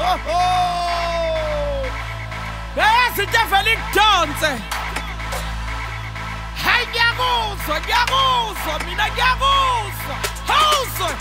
Oh, oh. Yes, it definitely dance. Hey, ngiyakuzwa ngiyakuzwa mina ngiyakuzwa house